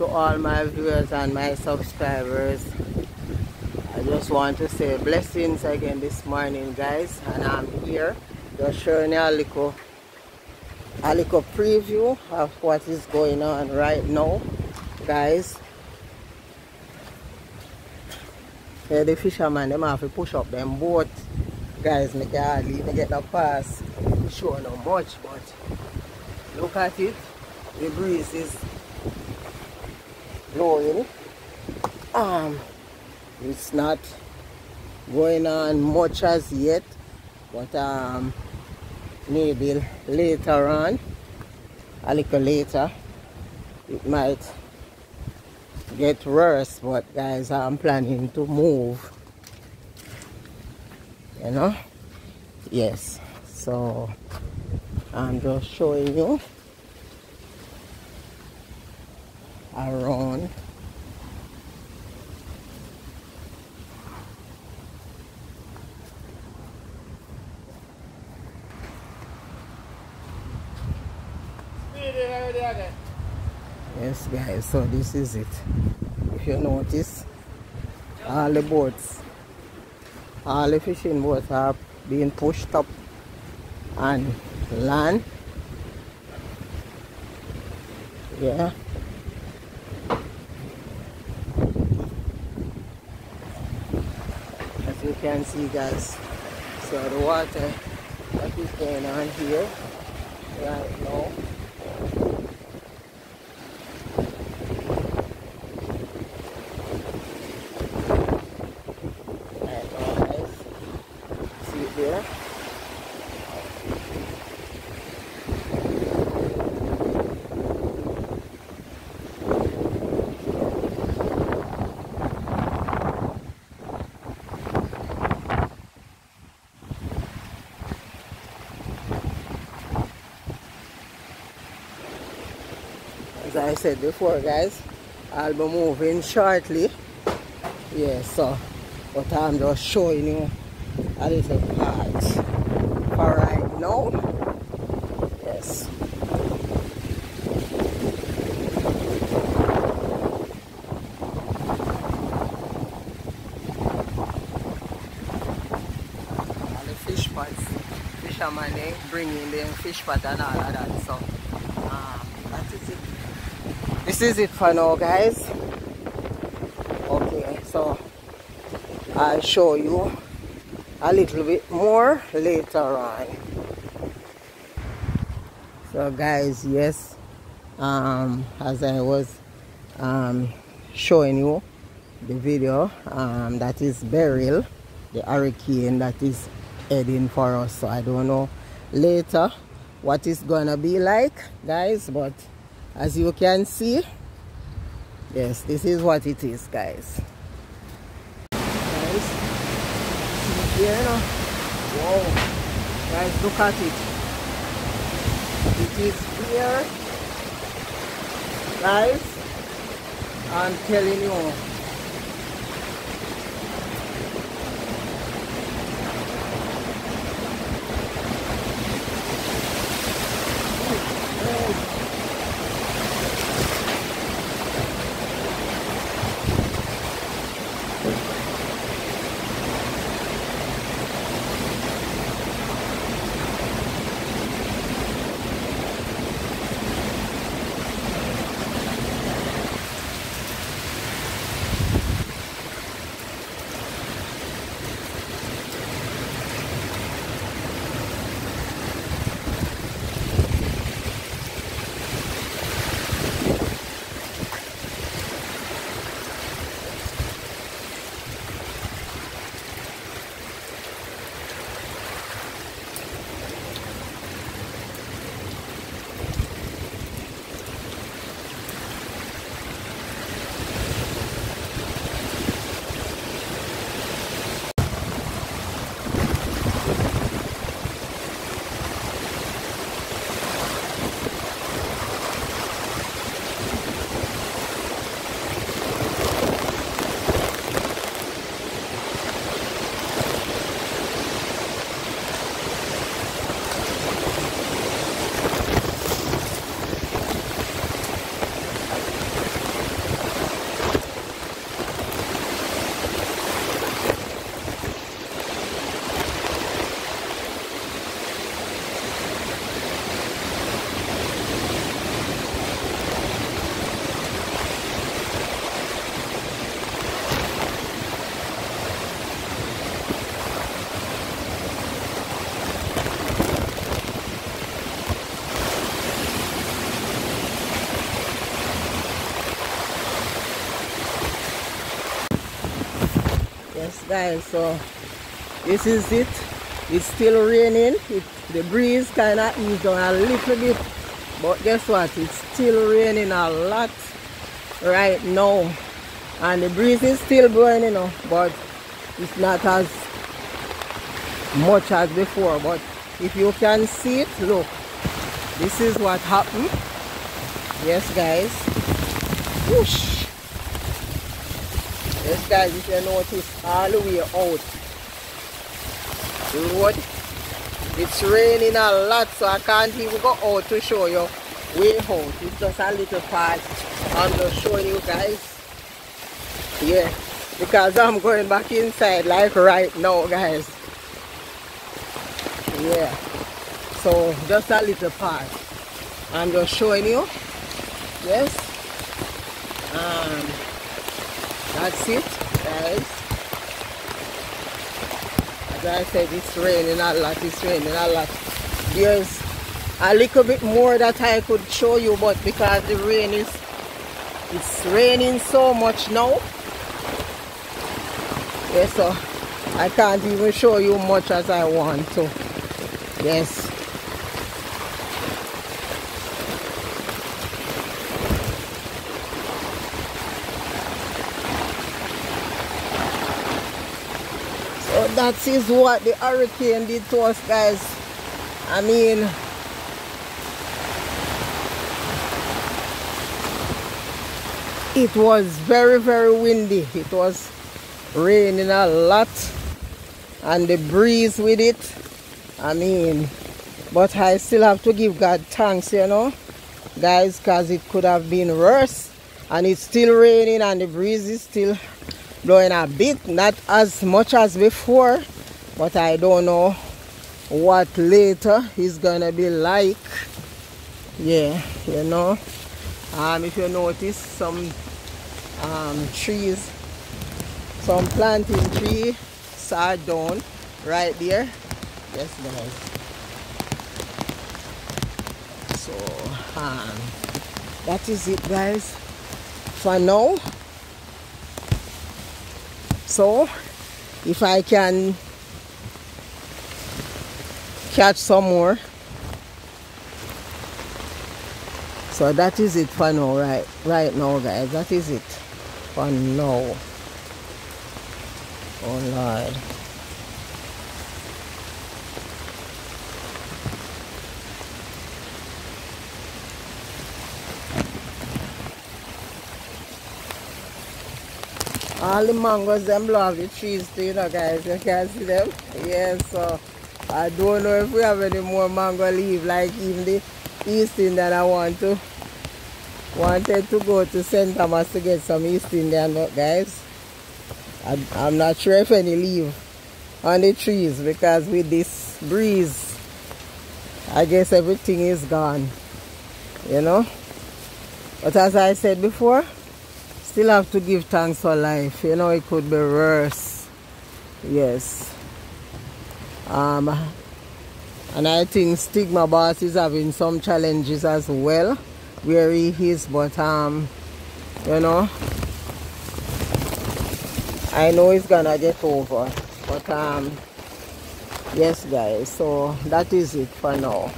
to all my viewers and my subscribers. I just want to say blessings again this morning guys and I'm here just showing you a little, a little preview of what is going on right now guys. Yeah, the fisherman them have to push up them boat guys make it hardly even get no pass show no much but look at it the breeze is blowing um it's not going on much as yet but um maybe later on a little later it might get worse but guys I'm planning to move. You know? Yes. So I'm just showing you around yes guys so this is it. If you notice all the boats all the fishing boats are being pushed up and land. Yeah as you can see guys so the water that is going on here. Right now right now guys see it there as I said before guys I'll be moving shortly. Yeah so but I'm just showing you a little part for right now. Yes. All the fish pots fisherman they bringing them fish pot and all of that so um, that is it this is it for now guys. Okay so I'll show you a little bit more later on. So guys yes um, as I was um, showing you the video um, that is Beryl the hurricane that is heading for us. So I don't know later what it's gonna be like guys but as you can see yes this is what it is guys. Guys here whoa guys look at it. It is here guys. I'm telling you guys so this is it. It's still raining. It, the breeze kind of eased down a little bit but guess what? It's still raining a lot right now. And the breeze is still blowing you know but it's not as much as before. But if you can see it look this is what happened. Yes guys. Whoosh. Yes guys if you notice all the way out. The road. It's raining a lot so I can't even go out to show you. Way out. It's just a little part. I'm just showing you guys. Yeah. Because I'm going back inside like right now guys. Yeah. So just a little part. I'm just showing you. Yes. Um that's it. Guys. As I said it's raining a lot. It's raining a lot. There's a little bit more that I could show you but because the rain is it's raining so much now. Yes so I can't even show you much as I want to. Yes so that is what the hurricane did to us guys. I mean it was very very windy. It was raining a lot and the breeze with it. I mean but I still have to give God thanks you know guys because it could have been worse. And it's still raining and the breeze is still blowing a bit not as much as before but I don't know what later is gonna be like. Yeah you know. Um, if you notice some um, trees some planting tree are down right there. Yes guys. So um, that is it guys for now so if I can catch some more. So that is it for now right right now guys. That is it for now. Oh Lord. All the mangoes them the trees too, you know guys. You can see them. Yeah, so I don't know if we have any more mango leaf like even the East Indian I want to wanted to go to St. Thomas to get some East Indian guys I, I'm not sure if any leave on the trees because with this breeze I guess everything is gone you know but as I said before still have to give thanks for life. You know it could be worse. Yes. Um and I think stigma boss is having some challenges as well where he is but um you know I know it's gonna get over but um yes guys. So that is it for now